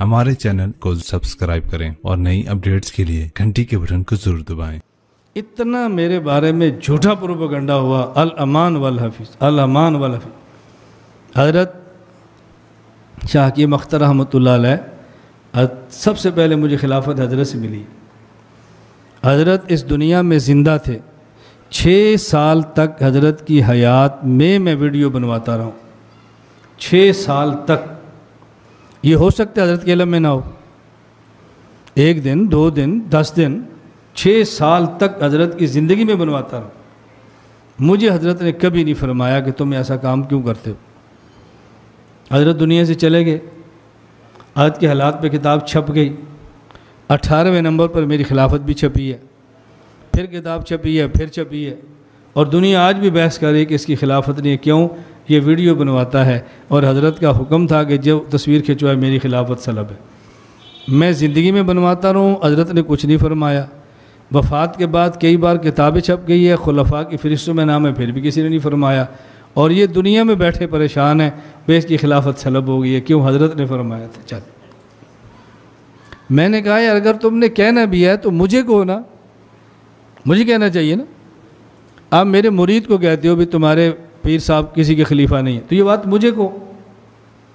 ہمارے چینل کو سبسکرائب کریں اور نئی اپڈیٹس کے لیے گھنٹی کے بٹن کو ضرور دبائیں۔ اتنا میرے بارے میں جھوٹا پروپیگنڈا ہوا الامان والحفیظ الامان والحفیظ۔ حضرت شاہ کی مختر رحمۃ اللہ علیہ سب سے پہلے مجھے خلافت حضرت سے ملی۔ حضرت اس دنیا میں زندہ تھے۔ چھ سال تک حضرت کی حیات میں میں ویڈیو بنواتا رہا ہوں۔ چھ سال تک۔ یہ ہو سکتا ہے حضرت کے علم میں نہ ہو۔ ایک دن، دو دن، دس دن، چھ سال تک حضرت کی زندگی میں بنواتا رہا۔ مجھے حضرت نے کبھی نہیں فرمایا کہ تم ایسا کام کیوں کرتے ہو۔ حضرت دنیا سے چلے گئے۔ حضرت کے حالات پہ کتاب چھپ گئی۔ اٹھارہویں نمبر پر میری خلافت بھی چھپی ہے۔ پھر کتاب چھپی ہے، پھر چھپی ہے۔ اور دنیا آج بھی بحث کر رہی ہے کہ اس کی خلافت نہیں ہے کیوں یہ ویڈیو بنواتا ہے اور حضرت کا حکم تھا کہ جو تصویر کھینچوائے میری خلافت سلب ہے۔ میں زندگی میں بنواتا رہوں، حضرت نے کچھ نہیں فرمایا۔ وفات کے بعد کئی بار کتابیں چھپ گئی ہے خلفاء کی فرشتوں میں نام ہے پھر بھی کسی نے نہیں فرمایا۔ اور یہ دنیا میں بیٹھے پریشان ہیں بے اس کی خلافت سلب ہو گئی ہے۔ کیوں؟ حضرت نے فرمایا تھا۔ چل۔ میں نے کہا، یار، اگر تم نے کہنا بھی ہے تو مجھے کو نا۔ مجھے کہنا چاہیے نا۔ آپ میرے مرید کو کہتے ہو بھی تمہارے پیر صاحب کسی کے خلیفہ نہیں ہے۔ تو یہ بات مجھے کو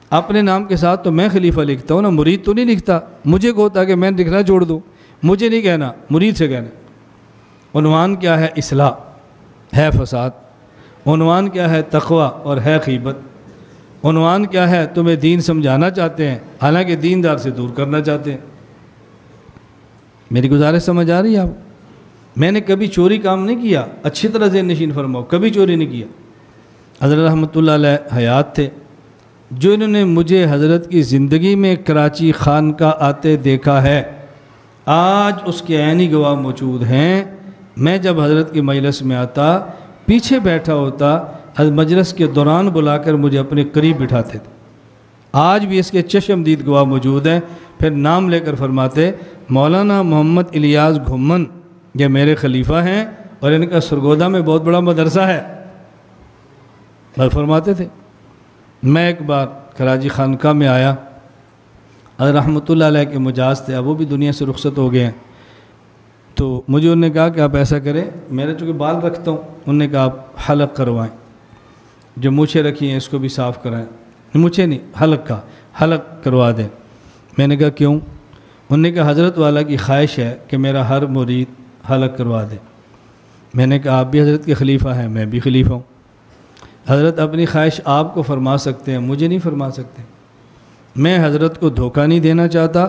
اپنے نام کے ساتھ تو میں خلیفہ لکھتا ہوں نا، مرید تو نہیں لکھتا۔ مجھے کو تاکہ میں لکھنا چھوڑ دوں۔ مجھے نہیں کہنا، مرید سے کہنا۔ عنوان کیا ہے؟ اصلاح، ہے فساد۔ عنوان کیا ہے؟ تقوی اور ہے خیبت عنوان کیا ہے؟ تمہیں دین سمجھانا چاہتے ہیں، حالانکہ دین دار سے دور کرنا چاہتے ہیں۔ میری گزارش سمجھ آ رہی ہے آپ؟ میں نے کبھی چوری کام نہیں کیا۔ اچھی طرح ذہن نشین فرماؤ، کبھی چوری نہیں کیا۔ حضرت رحمۃ اللہ علیہ حیات تھے، جو انہوں نے مجھے حضرت کی زندگی میں کراچی خان کا آتے دیکھا ہے، آج اس کے عینی گواہ موجود ہیں۔ میں جب حضرت کی مجلس میں آتا، پیچھے بیٹھا ہوتا مجلس کے دوران بلا کر مجھے اپنے قریب بٹھاتے تھے۔ آج بھی اس کے چشم دید گواہ موجود ہیں۔ پھر نام لے کر فرماتے، مولانا محمد الیاس گھومن، یہ میرے خلیفہ ہیں اور ان کا سرگودا میں بہت بڑا مدرسہ ہے۔ بھر فرماتے تھے، میں ایک بار کراجی خانقاہ میں آیا۔ اور رحمۃ اللہ علیہ کے مجاز تھے، اب وہ بھی دنیا سے رخصت ہو گئے ہیں۔ تو مجھے انہوں نے کہا کہ آپ ایسا کریں، میں نے چونکہ بال رکھتا ہوں، انہوں نے کہا آپ حلق کروائیں۔ جو مونچھیں رکھی ہیں، اس کو بھی صاف کرائیں۔ مونچھیں نہیں، حلق کا، حلق کروا دیں۔ میں نے کہا کیوں؟ انہوں نے کہا، حضرت والا کی خواہش ہے کہ میرا ہر مرید حلق کروا دے۔ میں نے کہا، آپ بھی حضرت کے خلیفہ ہیں، میں بھی خلیفہ ہوں۔ حضرت اپنی خواہش آپ کو فرما سکتے ہیں، مجھے نہیں فرما سکتے۔ میں حضرت کو دھوکہ نہیں دینا چاہتا۔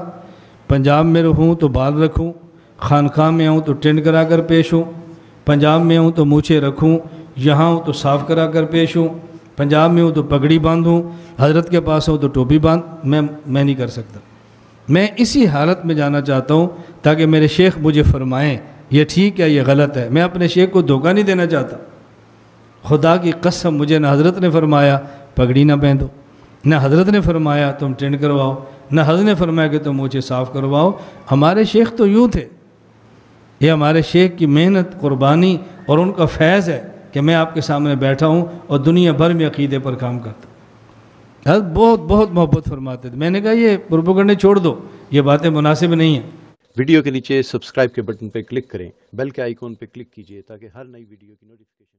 پنجاب میں رہوں تو بال رکھوں، خانقاہ میں آؤں تو ٹینڈ کرا کر پیش ہوں۔ پنجاب میں ہوں تو مونچھے رکھوں، یہاں ہوں تو صاف کرا کر پیش ہوں۔ پنجاب میں ہوں تو پگڑی باندھوں، حضرت کے پاس ہوں تو ٹوپی باندھ، میں میں نہیں کر سکتا۔ میں اسی حالت میں جانا چاہتا ہوں تاکہ میرے شیخ مجھے فرمائیں، یہ ٹھیک ہے، یہ غلط ہے۔ میں اپنے شیخ کو دھوکہ نہیں دینا چاہتا۔ خدا کی قسم مجھے نہ حضرت نے فرمایا پگڑی نہ پہن دو نہ حضرت نے فرمایا تم ٹینڈ کرواؤ، نہ حضرت نے فرمایا کہ تم مجھے صاف کرواؤ۔ ہمارے شیخ تو یوں تھے۔ یہ ہمارے شیخ کی محنت، قربانی اور ان کا فیض ہے کہ میں آپ کے سامنے بیٹھا ہوں اور دنیا بھر میں عقیدے پر کام کرتا۔ ہوں حضرت بہت بہت محبت فرماتے تھے۔ میں نے کہا یہ پروپوگنڈے چھوڑ دو، یہ باتیں مناسب نہیں ہیں۔ ویڈیو کے نیچے سبسکرائب کے بٹن پہ کلک کریں، بیل کے آئیکن پہ کلک کیجیے تاکہ ہر نئی ویڈیو کی نوٹیفکیشن